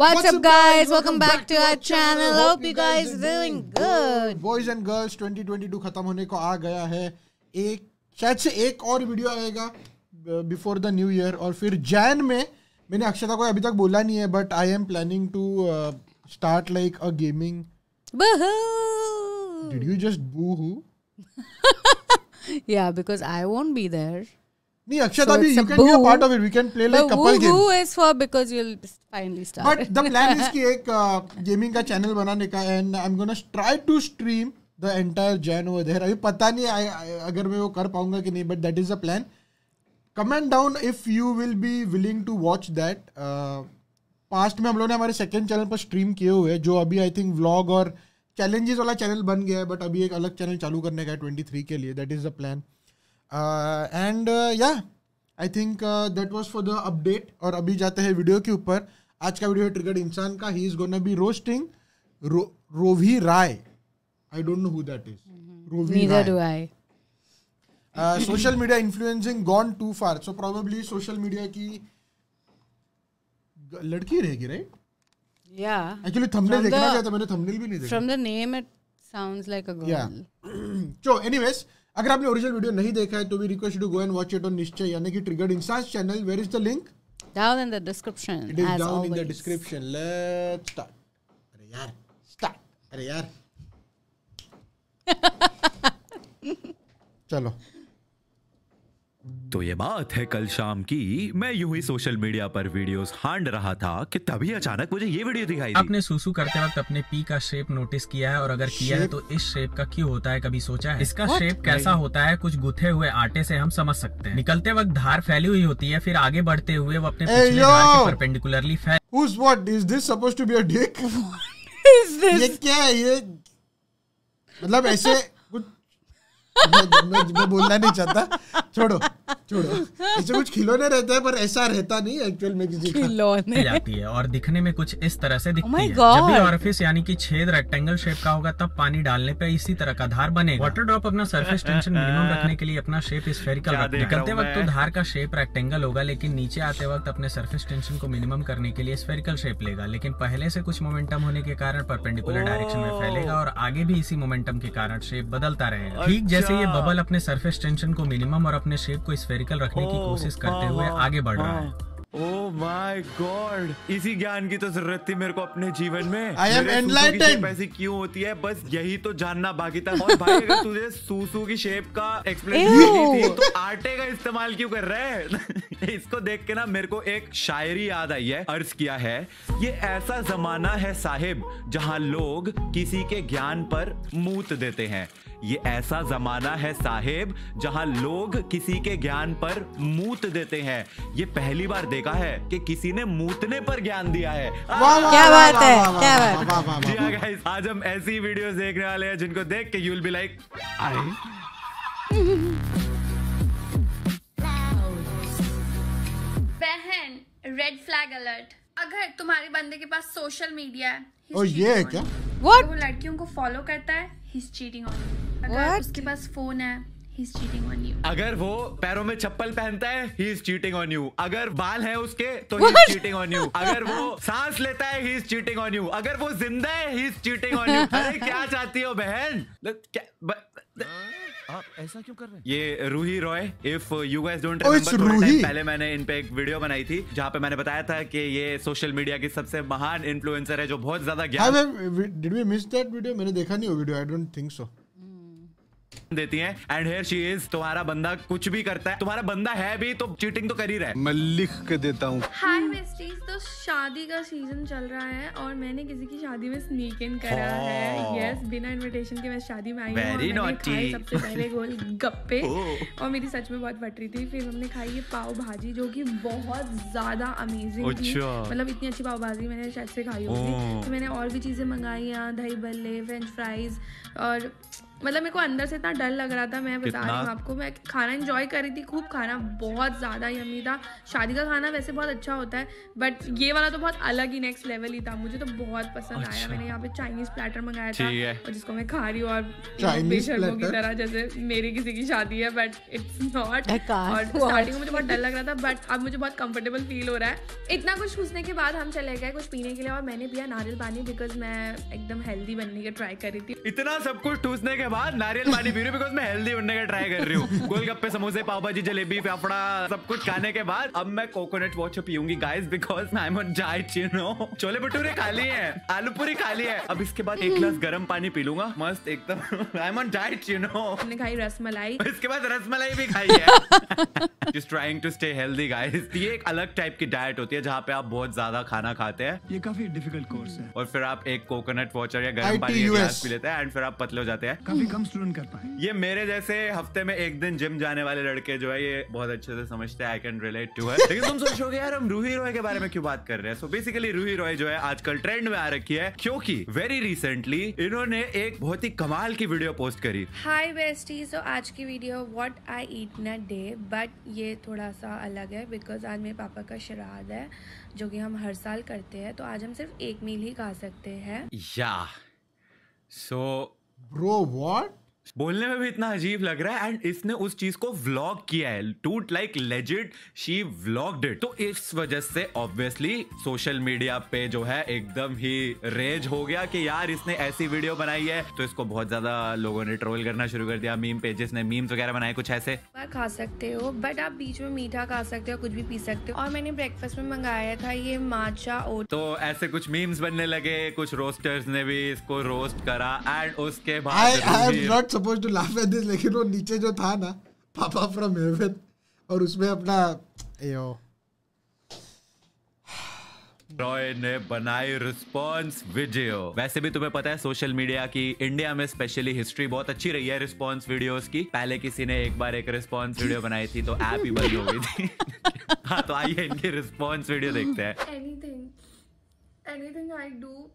What's, What's up, guys? guys? Welcome back to our channel. Hope you guys are doing good. Boys and girls 2022 खत्म होने को आ गया है एक शायद से एक और वीडियो आएगा बिफोर द न्यू ईयर और फिर जैन में मैंने अक्षता को अभी तक बोला नहीं है but I am planning to start like a gaming! Did you just boo hoo Yeah, because I won't be there. नहीं अक्षता So भी you can be a. Part of it we can play like couple games woo-hoo is for? Because you'll finally start. But the plan is कि एक gaming का channel बनाने का and I am gonna try to stream the entire Jan over there अभी पता नहीं I, I, अगर मैं वो कर पाऊँगा कि नहीं but that is a plan comment down if you will be willing to watch that past में हम लोगों ने हमारे सेकंड चैनल पर स्ट्रीम किए हुए जो अभी आई थिंक व्लॉग और चैलेंजेस वाला चैनल बन गया है बट अभी एक अलग चैनल चालू करने का है ट्वेंटी थ्री के लिए. That is the plan and yeah I think that was for the update और अभी जाते हैं वीडियो के ऊपर। आज का वीडियो है ट्रिगर्ड इंसान का। He is gonna be roasting Rovi Rai I don't know who that is Rovi Neither do Rai I. Social media influencing gone too far so probably social media की लड़की रहेगी right Yeah. Actually thumbnail देखना the- मैंने thumbnail भी नहीं देखा। From the name, it sounds like a girl. Yeah. So anyways अगर आपने ओरिजिनल वीडियो नहीं देखा है तो भी request to go and watch it on Nischay यानी कि triggered Insaan channel where is the link Down in the description. It is as down in the. Description let's start अरे यार स्टार्ट अरे यार. चलो. तो ये बात है कल शाम की। मैं यूँ ही सोशल मीडिया पर वीडियोस हांड रहा था कि तभी अचानक मुझे ये वीडियो दिखाई दी। आपने सूसू करते वक्त अपने पी का शेप नोटिस किया है और अगर किया है तो इस शेप का क्यों होता है कभी सोचा है? इसका What? शेप कैसा होता है कुछ गुथे हुए आटे से हम समझ सकते हैं। निकलते वक्त धार फैली हुई होती है फिर आगे बढ़ते हुए वो अपने पिछले धार के परपेंडिकुलरली फैल who's what? Is this supposed to be a dick? Is this? ये क्या है ये? मतलब ऐसे कुछ मैं, मैं, मैं बोलना नहीं चाहता। छोड़ो। छोड़ो ऐसे कुछ खिलौने रहते हैं पर ऐसा रहता नहीं एक्चुअल में किसी खिलौने. जाती है और दिखने में कुछ इस तरह से दिखती my है। God! जब भी ऑरिफिस यानी कि छेद रेक्टेंगल शेप का होगा तब पानी डालने पे इसी तरह का धार बनेगा। वाटर ड्रॉप अपना सरफेस टेंशन मिनिमम रखने के लिए अपना शेप स्फेरिकल है। निकलते वक्त तो धार का शेप रेक्टेंगल होगा लेकिन नीचे आते वक्त अपने सरफेस टेंशन को मिनिमम करने के लिए स्फेरिकल शेप लेगा। लेकिन पहले से कुछ मोमेंटम होने के कारण परपेंडिकुलर डायरेक्शन में फैलेगा और आगे भी इसी मोमेंटम के कारण शेप बदलता रहेगा। ठीक जैसे ये अच्छा। बबल अपने सरफेस टेंशन को मिनिमम और अपने शेप को स्फेरिकल रखने की कोशिश करते हुए आगे बढ़ रहा है। ओ माय गॉड इसी ज्ञान की तो ज़रूरत थी मेरे को अपने जीवन में। I am मेरे सूसू की enlightened. शेप ऐसी क्यों होती है? बस यही तो जानना बाकी था। और भाई अगर तुझे सूसू की शेप का एक्सप्लेनेशन नहीं थी तो आटे का इस्तेमाल क्यों कर रहे हैं? इसको देख के ना मेरे को एक शायरी याद आई है अर्ज़ किया है। ये ऐसा जमाना है साहिब जहाँ लोग किसी के ज्ञान पर मूत देते हैं। ये ऐसा जमाना है साहेब जहाँ लोग किसी के ज्ञान पर मूत देते हैं। ये पहली बार देखा है कि किसी ने मूतने पर ज्ञान दिया है। क्या बात है, क्या बात? जी हाँ। guys, आज हम ऐसी वीडियोस देखने वाले हैं जिनको देख के यूल बी लाइक अरे बहन रेड फ्लैग अलर्ट अगर तुम्हारे बंदे के पास सोशल मीडिया है ओ ये है क्या. What? वो लड़कियों को फॉलो करता है ही चीटिंग ऑन यू अगर What? उसके पास फ़ोन है ही चीटिंग ऑन यू अगर वो पैरों में चप्पल पहनता है he is cheating on you अगर बाल है उसके तो he? Is cheating on you अगर वो सांस लेता है he is cheating on you अगर वो ज़िंदा है he is cheating on you अरे क्या चाहती हो बहन? क्या ब- आप ऐसा क्यों कर रहे हैं? ये Ruhi Roy if you guys don't remember पहले मैंने इन पे एक वीडियो बनाई थी जहाँ पे मैंने बताया था कि ये सोशल मीडिया की सबसे महान इन्फ्लुएंसर है जो बहुत ज़्यादा ज्ञान did we miss that video मैंने देखा नहीं वो video I don't think so देती है। एंड हेयर शी इज़ तुम्हारा बंदा कुछ भी करता है। तुम्हारा बंदा है भी तो चीटिंग तो कर ही रहा है। मैं लिख के देता हूँ। हाय बेस्टीज तो शादी का सीज़न चल रहा है और मैंने किसी की शादी में स्नीक इन करा oh. है। यस बिना इनविटेशन के मैं शादी में आई हूँ सबसे पहले गोल गप्पे। Oh. और मेरी सच में बहुत फट रही थी। फिर हमने खाई ये पाव भाजी जो कि बहुत ज़्यादा अमेजिंग oh, थी। अच्छा। मतलब इतनी अच्छी पाव भाजी मैंने शायद से खाई होगी। Oh. तो मैंने और भी चीज़ें मंगाई यहाँ दही बल्ले फ्रेंच फ्राइज और मतलब मेरे को अंदर से इतना डर लग रहा था मैं बता रही हूँ आपको। मैं खाना इंजॉय कर रही थी खूब खाना बहुत ज़्यादा यमी था। शादी का खाना वैसे बहुत अच्छा होता है बट ये वाला तो बहुत अलग ही नेक्स्ट लेवल ही था। मुझे तो बहुत पसंद आया। मैंने यहाँ पे चाइनीज़ प्लेटर मंगाया था और जिसको मैं खा रही हूँ और बेशर्मों की तरह जैसे मेरी किसी की शादी है बट इट्स नॉट और स्टार्टिंग में मुझे बहुत डर लग रहा था बट अब मुझे बहुत कंफर्टेबल फील हो रहा है। इतना कुछ पूछने के बाद हम चले गए कुछ पीने के लिए और मैंने पिया नारियल पानी बिकॉज़ मैं एकदम हेल्दी बनने की ट्राई कर रही थी। इतना सब कुछ ठूसने के बाद नारियल पानी पी रही हूँ बिकॉज़ मैं हेल्दी बनने का ट्राई कर रही हूँ। गोलगप्पे समोसे पाव भाजी जलेबी फाफड़ा सब कुछ खाने के बाद अब मैं coconut water पीऊँगी guys because I am on diet you know chole bhature खा लिए हैं आलू पूरी खा ली है। अब इसके बाद एक गिलास गर्म पानी पी लूँगा। मस्त एकदम। I am on diet you know हमने खाई रसमलाई इसके बाद रसमलाई भी खाई है। Just trying to stay healthy guys ये एक अलग टाइप की डाइट होती है जहाँ पे आप बहुत ज़्यादा खाना खाते हैं। ये काफ़ी डिफ़िकल्ट कोर्स है। और फिर आप एक कोकोनट वॉचर या गर्म पानी पी लेते हैं एंड फिर आप पतले हो जाते हैं। काफ़ी कम स्टूडेंट कर पाए ये मेरे जैसे हफ़्ते में एक दिन जिम जाने वाले लड़के जो है ये बहुत अच्छे से समझते हैं आई कैन रिलेट टू है लेकिन तुम सोचोगे यार हम रूही रॉय के बारे में क्यों बात कर रहे हैं? सो बेसिकली रूही रॉय जो है आजकल ट्रेंड में आ रखी है क्योंकि वेरी रिसेंटली इन्होंने एक बहुत ही कमाल की वीडियो पोस्ट करी। हाय बेस्टी सो आज की video what I eat in a day but ये थोड़ा सा अलग है बिकॉज़ आज मेरे पापा का श्राद्ध है जो कि हम हर साल करते हैं तो आज हम सिर्फ़ एक मील ही खा सकते हैं। या सो Bro, what? बोलने में भी इतना अजीब लग रहा है एंड इसने उस चीज़ को व्लॉग किया है। टूट like legit she vlogged it तो इस वजह से ऑब्वियसली सोशल मीडिया पे जो है एकदम ही रेज हो गया कि यार इसने ऐसी वीडियो बनाई है। तो इसको बहुत ज़्यादा लोगों ने ट्रोल करना शुरू कर दिया मीम पेजेस ने मीम्स वगैरह बनाए कुछ ऐसे। खा सकते हो बट आप बीच में मीठा खा सकते हो कुछ भी पी सकते हो। और मैंने ब्रेकफास्ट में मंगाया था ये माचा ओट तो ऐसे कुछ मीम्स बनने लगे कुछ रोस्टर्स ने भी इसको रोस्ट करा एंड उसके बाद Not supposed to laugh at this लेकिन वो नीचे जो था ना पापा फ्रॉम हेवन और उसमें अपना यो रॉय ने बनाई रिस्पॉन्स वीडियो वैसे भी तुम्हें पता है सोशल मीडिया की इंडिया में स्पेशली हिस्ट्री बहुत अच्छी रही है रिस्पॉन्स वीडियोस की। पहले किसी ने एक बार एक रिस्पॉन्स वीडियो बनाई थी तो ऐप ही बंद हो गई थी। हाँ तो आइए इनकी रिस्पॉन्स वीडियो देखते हैं। Anything anything I do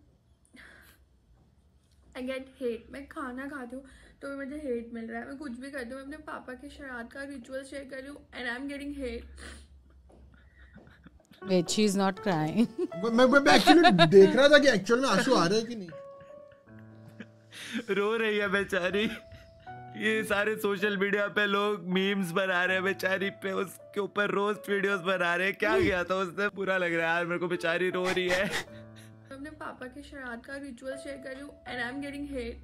I get hate मैं खाना खाती हूँ। तो भी मुझे हेट मिल रहा है। मैं कुछ भी करती हूँ मैं अपने पापा के श्राद्ध का रिचुअल शेयर कर रही हूँ and I am getting hate Wait, she's not crying. मैं मैं एक्चुअली देख रहा था कि एक्चुअल में आँसू आ रहे हैं कि नहीं। रो रही है बेचारी। ये सारे सोशल मीडिया पे लोग मीम्स बना रहे हैं बेचारी पे उसके ऊपर रोस्ट वीडियोस बना रहे हैं। क्या किया था उसने? बुरा लग रहा है यार मेरे को बेचारी रो रही है। मैं अपने पापा के श्राद्ध का रिचुअल शेयर कर रही हूँ and I am getting hate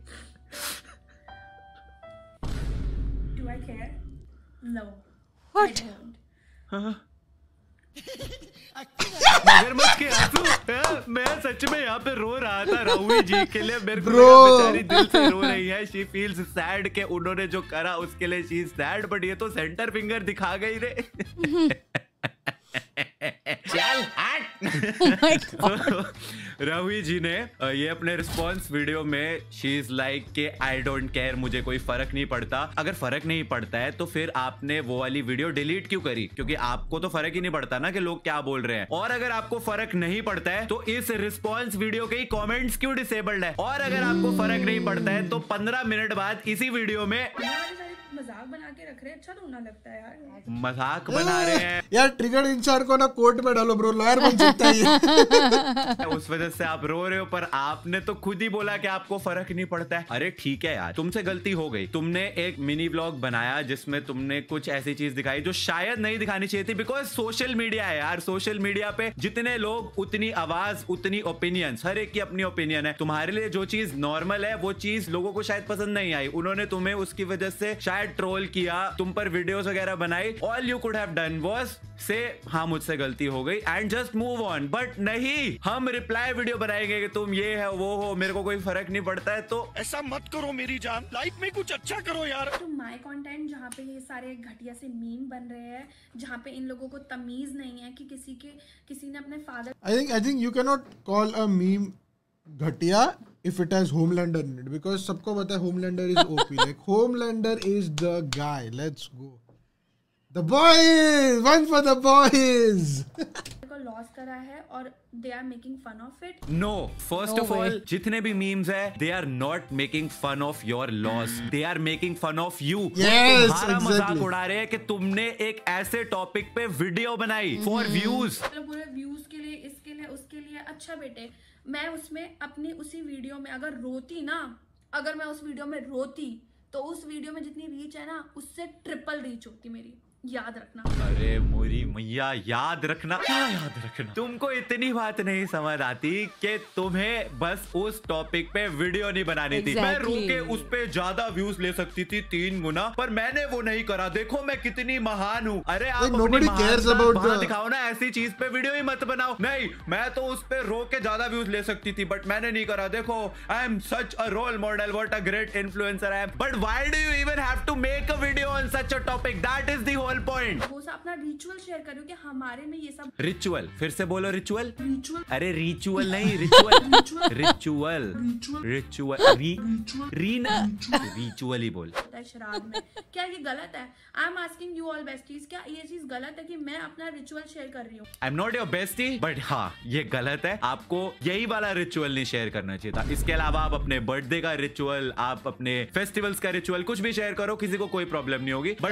I care no What? मगरमच्छ के आँसू हाँ, मैं सच में यहाँ पे रो रहा था राहुल जी के लिए। मेरे को बेचारी दिल से रो रही है। शी फील्स सैड के उन्होंने जो करा उसके लिए शी सैड बट ये तो सेंटर फिंगर दिखा गई रे। चल Oh my God. Ravi ji ने ये अपने रिस्पॉन्स वीडियो में शी इज़ लाइक के आई डोंट केयर मुझे कोई फ़र्क नहीं पड़ता। अगर फ़र्क नहीं पड़ता है तो फिर आपने वो वाली वीडियो डिलीट क्यों करी? क्योंकि आपको तो फ़र्क ही नहीं पड़ता ना कि लोग क्या बोल रहे हैं। और अगर आपको फ़र्क नहीं पड़ता है तो इस रिस्पॉन्स वीडियो के कॉमेंट्स क्यों डिसेबल्ड है? और अगर आपको फ़र्क नहीं पड़ता है तो पंद्रह मिनट बाद इसी वीडियो में मज़ाक बना के रख रहे हैं। अच्छा तो ना लगता है यार। मज़ाक बना रहे हैं। यार ट्रिगर इंसान को ना कोर्ट में डालो ब्रो लॉयर बन सकता है उस वजह से आप रो रहे हो, पर आपने तो खुद ही बोला कि आपको फ़र्क नहीं पड़ता है। अरे ठीक है यार, तुमसे गलती हो गई। तुमने एक मिनी ब्लॉग बनाया जिसमें तुमने कुछ ऐसी चीज़ दिखाई जो शायद नहीं दिखानी चाहिए थी बिकॉज़ सोशल मीडिया है यार। सोशल मीडिया पे जितने लोग, उतनी आवाज़, उतनी ओपिनियन हर एक की अपनी ओपिनियन है। तुम्हारे लिए जो चीज़ नॉर्मल है, वो चीज़ लोगों को शायद पसंद नहीं आई। उन्होंने तुम्हें उसकी वजह से शायद ट्रोल किया, तुम पर वीडियोस वगैरह बनाई। All you could have done was say हाँ मुझसे गलती हो गई। And just move on but नहीं हम रिप्लाई वीडियो बनाएँगे कि तुम ये है वो हो मेरे को कोई फ़र्क नहीं पड़ता है तो ऐसा मत करो मेरी जान। लाइफ में कुछ अच्छा करो यार। तो माय कंटेंट जहाँ पे ये सारे घटिया से मीम बन रहे हैं जहाँ पे इन लोगों को तमीज नहीं है कि किसी के किसी ने अपने father I think I think you cannot call a meme घटिया if it has Homelander in it because सबको पता है Homelander is OP like Homelander is the guy. Let's go. The boys! One for the boys! Loss करा है और they are making fun of it no first of all जितने भी memes है they are not making fun of your loss they are making fun of you Yes, तुम्हारा मज़ाक उड़ा रहे हैं कि तुमने एक ऐसे टॉपिक पे वीडियो बनाई फॉर व्यूज़ मतलब पूरे व्यूज़ के लिए इसके लिए उसके लिए अच्छा बेटे मैं उसमें अपनी उसी वीडियो में अगर रोती ना अगर मैं उस वीडियो में रोती तो उस वीडियो में जितनी रीच है ना उससे ट्रिपल रीच होती मेरी। याद रखना। अरे मोरी मैया याद रखना। क्या याद रखना? तुमको इतनी बात नहीं समझ आती कि तुम्हें बस उस टॉपिक पे वीडियो नहीं बनानी थी। मैं Exactly. रो के उस पे ज़्यादा व्यूज़ ले सकती थी तीन गुना पर मैंने वो नहीं करा। देखो मैं कितनी महान हूँ। अरे आप अपनी दिखाओ ना ऐसी चीज़ पे वीडियो ही मत बनाओ। नहीं मैं तो उस पे रो के ज़्यादा व्यूज़ ले सकती थी बट मैंने नहीं करा। देखो I am such a role model what a great influencer I am but why do you even have to make a video on such a topic that is the whole point वो सा अपना ritual share कर रही कि हमारे में ये सब रिचुअल फिर से बोलो रिचुअल रिचुअल अरे रिचुअल नहीं रिचुअल रिचुअल रिचुअल री री ना रिचुअल ही बोल. शराब में। क्या ये गलत है? I am asking you all besties क्या ये चीज़ गलत है कि मैं अपना रिचुअल शेयर कर रही हूँ? I am not your bestie but हाँ ये गलत है। आपको यही वाला रिचुअल नहीं शेयर करना चाहिए था। इसके अलावा आप अपने बर्थडे का रिचुअल आप अपने फेस्टिवल्स का रिचुअल कुछ भी शेयर करो किसी को कोई प्रॉब्लम नहीं होगी। बट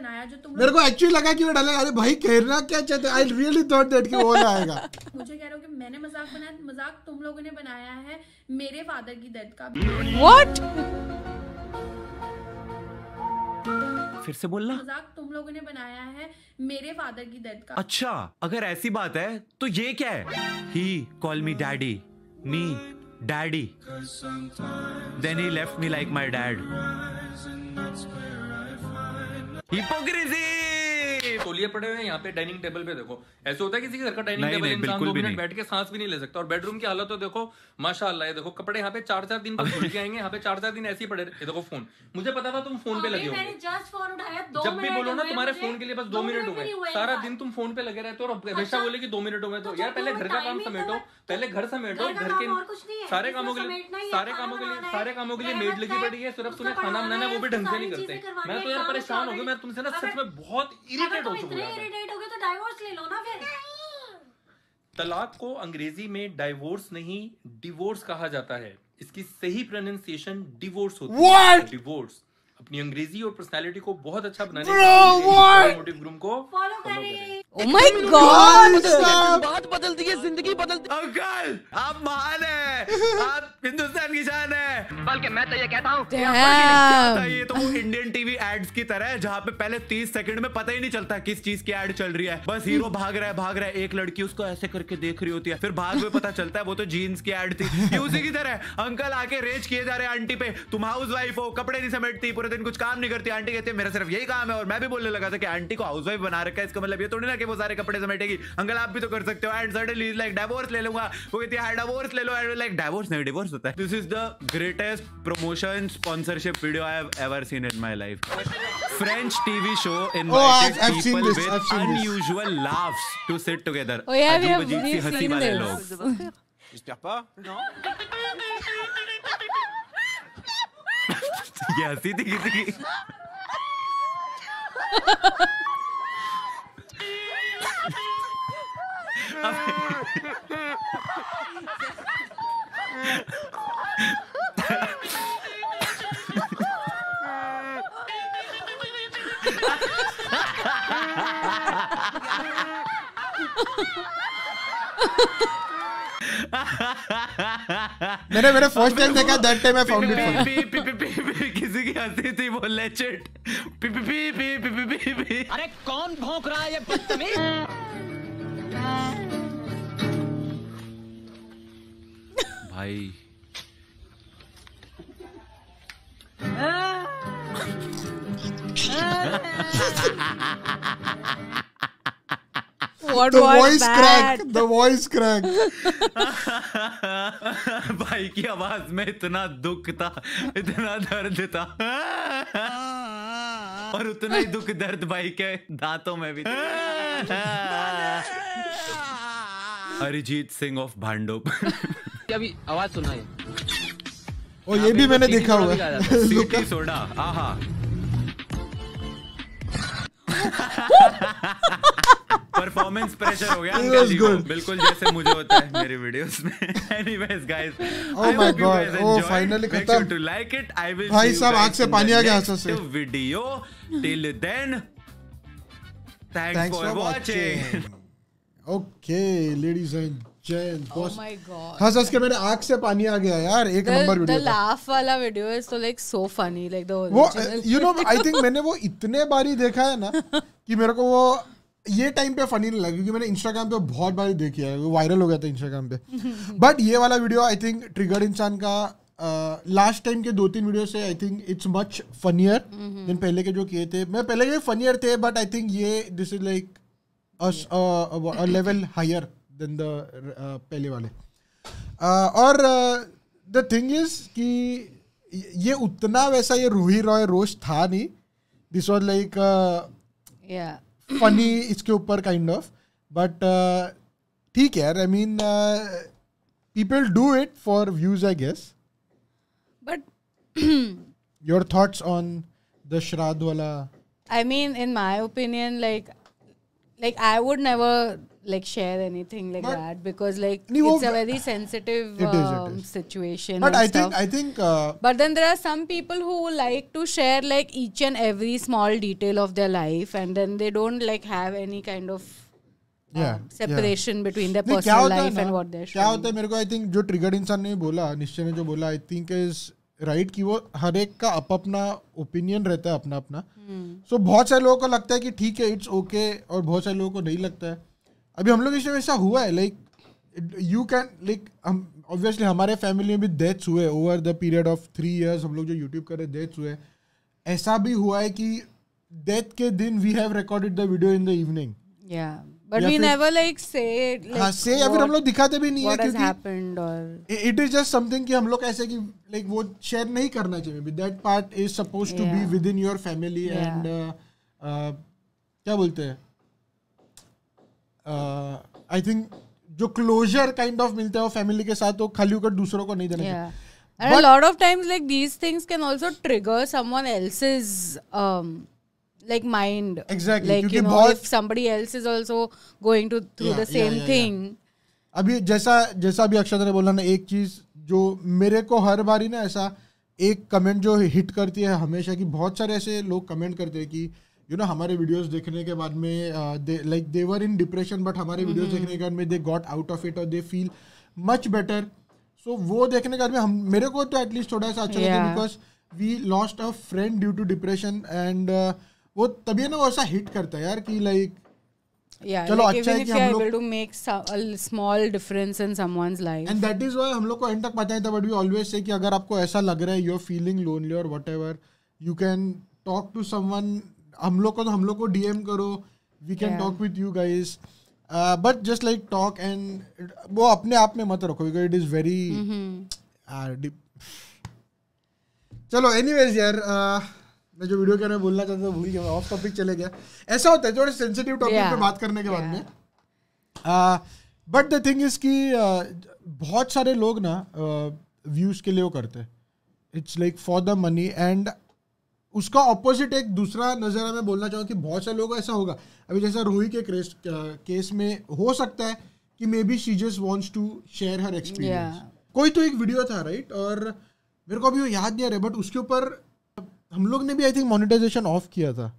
बनाया जो तुम मेरे को एक्चुअली लगा कि वो डालेगा अरे भाई कहना क्या चाहते आई रियली थॉट दैट कि वो आएगा मुझे कह रहे हो कि मैंने मज़ाक बनाया मज़ाक तुम लोगों ने बनाया है मेरे फादर की डेथ का। What? फिर से बोलना। मज़ाक तुम लोगों ने बनाया है मेरे फादर की डेथ का। अच्छा अगर ऐसी बात है तो ये क्या है? He call me daddy me daddy then he left me like my dad Hipocrisia! तौलिए पड़े हुए हैं यहाँ पे डाइनिंग टेबल पे देखो। ऐसे होता है किसी के घर का डाइनिंग नहीं, टेबल नहीं, इंसान दो मिनट बैठ के सांस भी नहीं ले सकता। और बेडरूम की हालत तो देखो माशाल्लाह ये देखो कपड़े यहाँ पे चार चार दिन पर के आएँगे यहाँ पे चार चार दिन ऐसे ही पड़े ये देखो फ़ोन मुझे पता था तुम फ़ोन पे लगे मैंने होंगे। जस्ट फ़ोन उठाया दो जब भी बोलो ना तुम्हारे फ़ोन के लिए बस दो मिनट हुए हुए सारा दिन तुम फ़ोन पे लगे रहते हो और हमेशा अच्छा। बोले की दो मिनट हुए तो तो यार पहले घर का काम तो समेटो। पहले घर समेटो घर के काम और कुछ नहीं है, सारे कामों के लिए ही है, सारे कामों के लिए सारे कामों के लिए मेड लगी पड़ी है सिर्फ़ तुम्हें खाना बनाना है है, वो भी ढंग से नहीं करते। मैं तो यार परेशान हो गया मैं तुमसे ना सच में बहुत इरिटेट हो चुके इरिटेट हो। गए तो डाइवोर्स ले लो ना फिर। तलाक को अंग्रेज़ी में डाइवोर्स नहीं डिवोर्स कहा जाता है। इसकी सही प्रोनाउंसिएशन डिवोर्स होती है। डिवोर्स अपनी अंग्रेज़ी और पर्सनालिटी को बहुत अच्छा बनाने के लिए मोटिव ग्रुम को फॉलो follow करें Oh my god! अंकल आप महान है। आप हिंदुस्तान की शान है। Damn. था ये कहता हूँ तो वो इंडियन टीवी एड्स की तरह है जहाँ पे पहले 30 सेकंड में पता ही नहीं चलता किस चीज़ की एड चल रही है। बस हीरो भाग रहा है भाग रहा है। एक लड़की उसको ऐसे करके देख रही होती है फिर भाग में पता चलता है वो तो जीन्स की एड थी। उसी की तरह अंकल आके रेज किए जा रहे हैं आंटी पे। तुम हाउस वाइफ हो कपड़े नहीं समेटती पूरे दिन कुछ काम नहीं करती। आंटी कहती है मेरा सिर्फ़ यही काम है और मैं भी बोलने लगा था कि आंटी को हाउस वाइफ बना रखा है। इसका मतलब ये थोड़ी ना कि वो सारे कपड़े समेटेगी। अंकल आप भी तो कर सकते हो। एंड सडनली लाइक डाइवोर्स ले लूँगा। वो कहती है डाइवोर्स ले लो। एंड लाइक डाइवोर्स नहीं डिवोर्स होता है. This is the greatest promotion sponsorship video I have ever seen in my life French TV show I've- I've invited seen people this, with I've seen this. unusual laughs to sit together. Oh yeah, we have we've हँसी seen वाले this. लोग ये हँसी थी किसी मैंने मेरे first time देखा that time I found it funny किसी की हँसी थी वो लेजेंड पी पी पी पी पी पी अरे कौन भौंक रहा है ये बदतमीज भाई। What the voice that? crack the voice crack. भाई की आवाज़ में इतना दुख था इतना दर्द था। और उतना ही दुख दर्द भाई के दांतों में भी था। अरिजीत सिंह ऑफ़ भांडुप। अभी आवाज़ सुना है। और ये भी मैंने देखा हुआ है। सोडा आहा। परफॉर्मेंस प्रेशर हो गया It अंकल was जी को। good. बिल्कुल जैसे मुझे होता है मेरे वीडियोस में। Anyways guys Oh my God. Oh, finally make खत्म. To like it I will भाई साहब, आँख से पानी आ गया आँसू से। Video till then thanks thanks for watching watching. okay ladies Oh boss my god. हंस हंस के मेरे आँख से पानी आ गया यार एक number video laugh wala video is so like so funny like the वो यू नो आई थिंक मैंने वो इतने बारी देखा है ना कि मेरे को वो ये टाइम पे फनी नहीं लगा क्योंकि मैंने इंस्टाग्राम पे बहुत बारी देखी है वो वायरल हो गया था इंस्टाग्राम पे। बट ये वाला वीडियो आई थिंक ट्रिगर इंसान का लास्ट टाइम के दो तीन वीडियो से I think it's much funnier than पहले के जो किए थे। मैं पहले के फनियर थे बट आई थिंक ये this is like level higher than the पहले वाले। Uh, और द थिंग इज़ कि ये उतना वैसा ये रूही रॉय रोस्ट था नहीं। दिस वॉज़ लाइक फनी इसके ऊपर काइंड ऑफ़ बट ठीक है I mean people do it for views I guess But your thoughts on the shraddh वाला I mean, in my opinion, like, like I would never like share anything like But- that because like नहीं, वो- it's a very sensitive It is, it um, is. situation. But and I think stuff. I think But then there are some people who like to share like each and every small detail of their life, and then they don't like have any kind of um, Yeah, separation between their नहीं, क्या personal होता है life and ना, what they're क्या showing. होता है मेरे को आई थिंक जो ट्रिगर्ड इंसान ने बोला निश्चय ने जो बोला आई थिंक इज राइट कि वो हर एक का अप अपना ओपिनियन रहता है अपना अपना सो बहुत सारे लोगों को लगता है कि ठीक है इट्स ओके और बहुत सारे लोगों को नहीं लगता है। अभी हम लोग इसमें ऐसा हुआ है लाइक यू कैन लाइक हम ऑब्वियसली हमारे फैमिली में भी डेथ्स हुए over the period of three years हम लोग जो यूट्यूब कर रहे डेथ्स हुए ऐसा भी हुआ है कि डेथ के दिन we have recorded the video in the evening फिर- never like say like हाँ से या फिर हम लोग दिखाते भी नहीं है क्योंकि happened or it is just something कि हम लोग ऐसे कि लाइक वो शेयर नहीं करना चाहिए। That part is suppose to be within your family and uh, क्या बोलते हैं? आई थिंक जो क्लोजर काइंड ऑफ़ मिलता है वो फैमिली के साथ वो खाली होकर दूसरों को नहीं देना चाहिए। And a But- lot of times like these things can also trigger someone else's um like mind Exactly, like you know if somebody else is also going to through Yeah, the same yeah, yeah. thing yeah. अभी जैसा जैसा भी अक्षत ने बोला ना एक चीज़ जो मेरे को हर बारी ना ऐसा एक कमेंट जो हिट करती है हमेशा कि बहुत सारे ऐसे लोग कमेंट करते हैं कि यू नो हमारे वीडियोस देखने के बाद में like they were in depression but हमारे वीडियोस देखने के बाद में they got out of it और they feel much better so वो देखने के बाद में हम मेरे को तो एटलीस्ट थोड़ा सा अच्छा लगा Yeah. Because we lost a friend due to depression and वो तभी ना वो ऐसा हिट करता है यार कि लाइक yeah चलो like अच्छा है कि हम लोग- to make so- a small difference in someone's life. And that is why हम लोग को एंड तक पता है था बट वी ऑलवेज से कि अगर आपको ऐसा लग रहा है यू आर फीलिंग लोनली और whatever you can talk to someone हम लोग को तो हम लोग को डीएम करो we can talk with you guys but just like talk and वो अपने आप में मत रखो बिकॉज़ इट इज़ वेरी चलो एनीवेज यार uh, मैं जो वीडियो के बारे में बोलना चाहता था भूल गया ऑफ़ टॉपिक चले गया। ऐसा होता है थोड़े सेंसिटिव टॉपिक पे बात करने के बाद में। बट द थिंग इज़ कि बहुत सारे लोग ना व्यूज़ के लिए वो करते हैं। It's like for the money and उसका ऑपोजिट एक दूसरा नज़र मैं बोलना चाहूँ कि बहुत सारे लोगों ऐसा होगा। अभी जैसा रोही के केस केस में हो सकता है कि maybe she just wants to share her experience कोई तो एक वीडियो था राइट और मेरे को अभी वो याद नहीं आ रहा बट उसके ऊपर हम लोग ने भी आई थिंक मोनेटाइजेशन ऑफ़ किया था।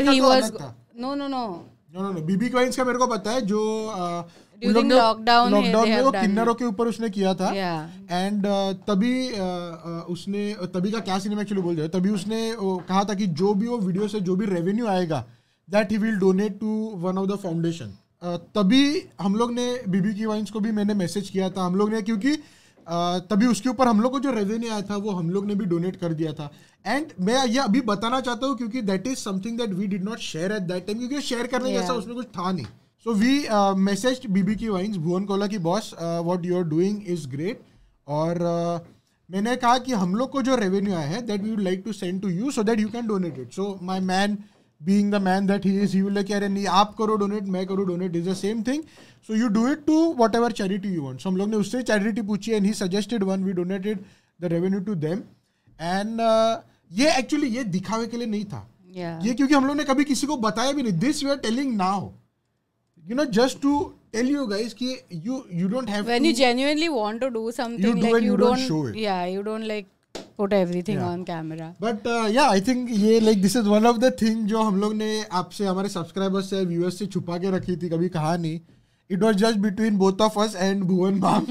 Uh, का he तो was अलग था। no no no. No no no BB coins का मेरे को पता है जो uh, उन During लोग ने lockdown, they- लॉकडाउन में वो किन्नरों के ऊपर उसने किया था। Yeah. एंड तभी uh, uh, उसने तभी का क्या सिनेमा एक्चुअली बोल रहे तभी उसने कहा था कि जो भी वो वीडियो से जो भी रेवेन्यू आएगा that he will donate to one of the foundation तभी हम लोग ने बीबी की वाइन्स को भी मैंने मैसेज किया था। हम लोग ने क्योंकि uh, तभी उसके ऊपर हम लोग को जो रेवेन्यू आया था वो हम लोग ने भी डोनेट कर दिया था। एंड मैं ये अभी बताना चाहता हूँ क्योंकि that is something that we did not share at that time क्योंकि शेयर करने Yeah. जैसा उसमें कुछ था नहीं। सो वी मैसेज बीबी की वाइन्स भुवन कोला की boss what you are doing is great और uh, मैंने कहा कि हम लोग को जो रेवेन्यू आया है that we would like to send to you so that you can donate it so my man being the man that he is he will like अरे नहीं आप करो डोनेट मैं करूँ donate is the same thing so you do it to whatever charity you want so हम लोग ने उससे चैरिटी पूछी and he suggested one we donated the revenue to them and ये एक्चुअली ये दिखावे के लिए नहीं था. Yeah. ये क्योंकि हम लोग ने कभी किसी को बताया भी नहीं. This we are telling now you know just to tell you guys कि you you don't have when you genuinely want to do something do like you, you don't don't, show it. yeah you don't like put everything Yeah. on camera. But yeah I think ये like this is one of the thing जो हम लोग ने आपसे हमारे subscribers से viewers से छुपा के रखी थी कभी कहा नहीं। It was just between both of us and Bhuvan Bam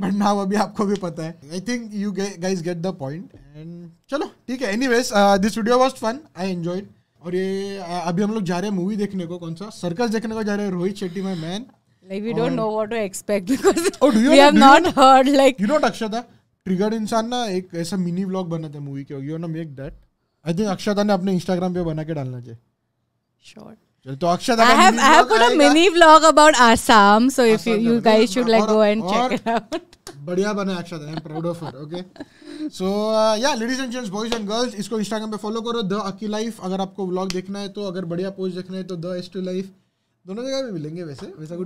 but now अभी आपको भी पता है। I think you guys get the point and चलो ठीक है। Anyways this video was fun I enjoyed और ये uh, अभी हम लोग जा रहे हैं मूवी देखने को। कौन सा? सर्कस देखने को जा रहे हैं Rohit Shetty my man like we don't know what to expect because Oh, do you we know- have do you know- heard like you know Akshata triggered इंसान ना एक ऐसा मिनी व्लॉग बनाता है मूवी के यू ना make that I think Akshata ने अपने इंस्टाग्राम पे बना के डालना चाहिए। चल तो अक्षता I का have mini I have vlog put a आएगा। mini vlog about Assam so if you, Assam you जाना। guys should like और- go and और- check it out. बढ़िया बना Akshat I am proud of her okay so yeah ladies and gents boys and girls इसको Instagram पे follow करो the अकी life अगर आपको व्लॉग देखना है तो अगर बढ़िया पोस्ट देखना है तो द एस टू लाइफ दोनों जगह पे मिलेंगे वैसे कुछ वैसा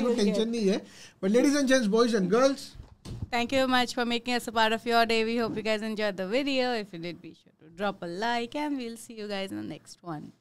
कुछ टेंशन नहीं है। But ladies and gents boys and girls Thank you much for making us a part of your day. We hope you guys enjoyed the video. If you did, be sure to drop a like and we'll see you guys in the next one.